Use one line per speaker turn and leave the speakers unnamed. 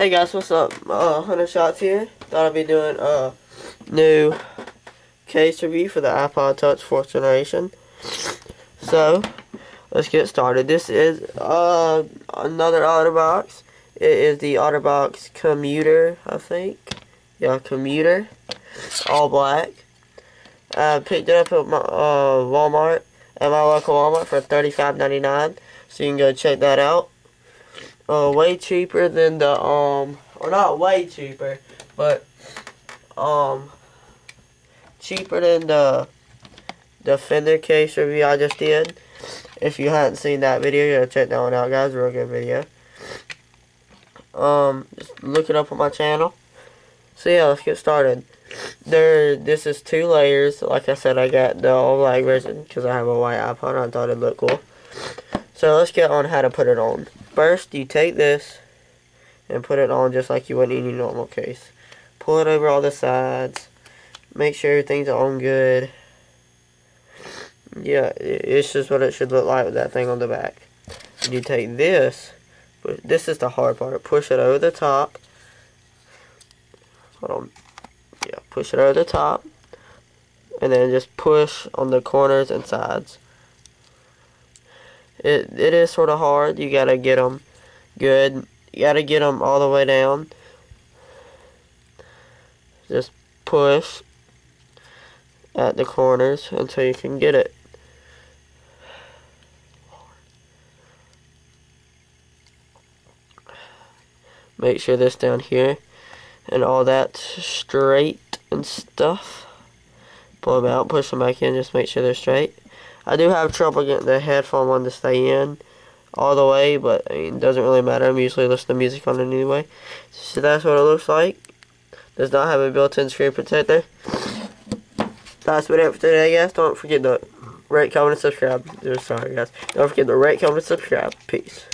Hey guys, what's up? Uh, Hunter Shots here. Thought I'd be doing a new case review for the iPod Touch 4th generation. So, let's get started. This is uh, another OtterBox. It is the OtterBox Commuter, I think. Yeah, Commuter. All black. I picked it up at my uh, Walmart, at my local Walmart for $35.99. So you can go check that out uh, way cheaper than the, um, or not way cheaper, but, um, cheaper than the, the Fender case review I just did. If you hadn't seen that video, you gotta check that one out, guys. Real good video. Um, just look it up on my channel. So yeah, let's get started. There, this is two layers. Like I said, I got the all black version because I have a white iPod. I thought it'd look cool. So let's get on how to put it on. First, you take this and put it on just like you would in any normal case. Pull it over all the sides. Make sure everything's on good. Yeah, it's just what it should look like with that thing on the back. You take this, but this is the hard part. Push it over the top. Hold on. Yeah, push it over the top. And then just push on the corners and sides it it is sort of hard. You gotta get them good. You gotta get them all the way down. Just push at the corners until you can get it. Make sure this down here and all that's straight and stuff. Pull them out, push them back in, just make sure they're straight. I do have trouble getting the headphone one to stay in all the way, but I mean, it doesn't really matter. I'm usually listening to music on it anyway. So that's what it looks like. Does not have a built-in screen protector. That's been it for today, guys. Don't forget to rate, comment, and subscribe. Sorry, guys. Don't forget to rate, comment, and subscribe. Peace.